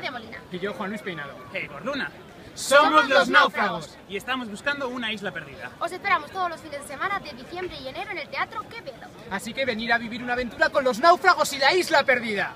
Claudia Molina. Y yo, Juan Luis Peinado. Hey, Gorduna. ¡Somos los náufragos! Y estamos buscando una isla perdida. Os esperamos todos los fines de semana de diciembre y enero en el Teatro Quevedo. Así que venir a vivir una aventura con los náufragos y la isla perdida.